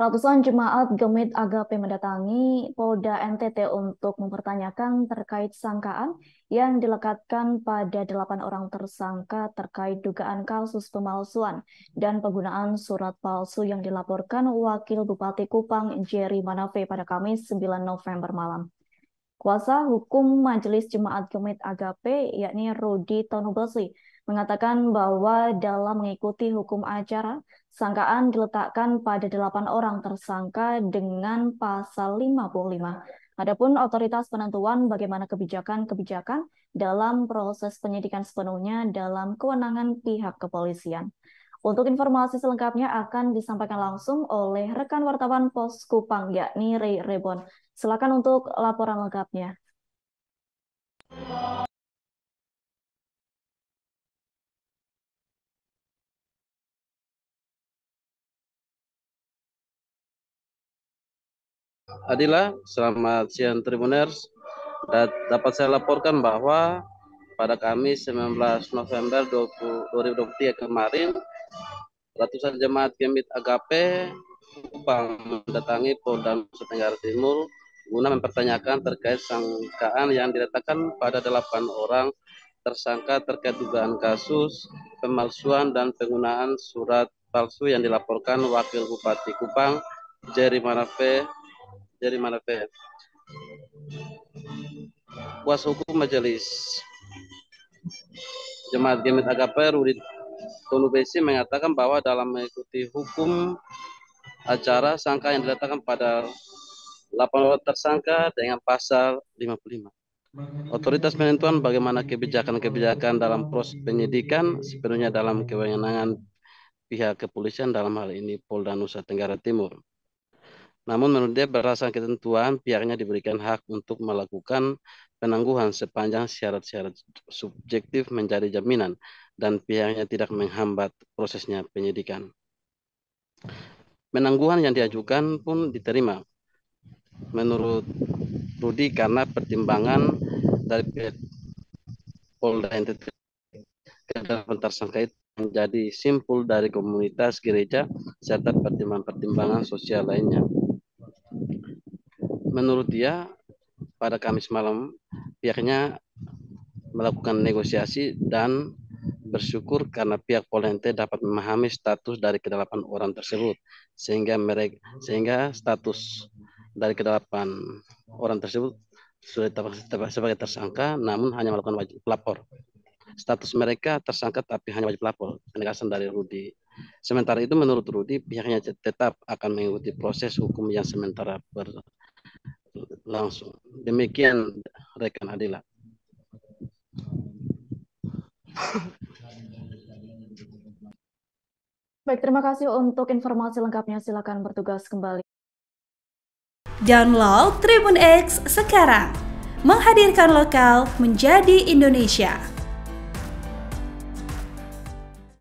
Ratusan jemaat Gemit Agape mendatangi Polda NTT untuk mempertanyakan terkait sangkaan yang dilekatkan pada delapan orang tersangka terkait dugaan kasus pemalsuan dan penggunaan surat palsu yang dilaporkan Wakil Bupati Kupang Jerry Manafe pada Kamis 9 November malam. Kuasa hukum Majelis Jemaat Gemit Agape yakni Rudi Tonobesi mengatakan bahwa dalam mengikuti hukum acara, sangkaan diletakkan pada delapan orang tersangka dengan pasal 55. Adapun otoritas penentuan bagaimana kebijakan-kebijakan dalam proses penyidikan sepenuhnya dalam kewenangan pihak kepolisian. Untuk informasi selengkapnya akan disampaikan langsung oleh rekan wartawan Pos Kupang yakni Ray Rebon. Silakan untuk laporan lengkapnya. Adila, selamat siang Tribuners. Dapat saya laporkan bahwa pada Kamis 19 November 2023 kemarin, ratusan jemaat Gemit Agape Kupang mendatangi Polda Nusa Tenggara Timur guna mempertanyakan terkait sangkaan yang diletakkan pada delapan orang tersangka terkait dugaan kasus pemalsuan dan penggunaan surat palsu yang dilaporkan Wakil Bupati Kupang Jerry Manafe dari mana teh? Kuasa hukum majelis Jemaat Gemit Agape Rudi Besi mengatakan bahwa dalam mengikuti hukum acara sangka yang diletakkan pada 8 orang tersangka dengan pasal 55. Otoritas penentuan bagaimana kebijakan-kebijakan dalam proses penyidikan sepenuhnya dalam kewenangan pihak kepolisian dalam hal ini Polda Nusa Tenggara Timur. Namun menurut dia berdasarkan ketentuan pihaknya diberikan hak untuk melakukan penangguhan sepanjang syarat-syarat subjektif menjadi jaminan dan pihaknya tidak menghambat prosesnya penyidikan. Penangguhan yang diajukan pun diterima. Menurut Rudi karena pertimbangan dari Polda NTT kedelapan tersangka itu menjadi simpul dari komunitas gereja serta pertimbangan-pertimbangan sosial lainnya menurut dia pada Kamis malam pihaknya melakukan negosiasi dan bersyukur karena pihak Polente dapat memahami status dari kedelapan orang tersebut sehingga mereka sehingga status dari kedelapan orang tersebut sudah sebagai tersangka namun hanya melakukan wajib lapor. Status mereka tersangka tapi hanya wajib lapor. Penegasan dari Rudi. Sementara itu menurut Rudi pihaknya tetap akan mengikuti proses hukum yang sementara ber, langsung. Demikian rekan Adila. Baik, terima kasih untuk informasi lengkapnya. Silakan bertugas kembali. Download Tribun X sekarang. Menghadirkan lokal menjadi Indonesia.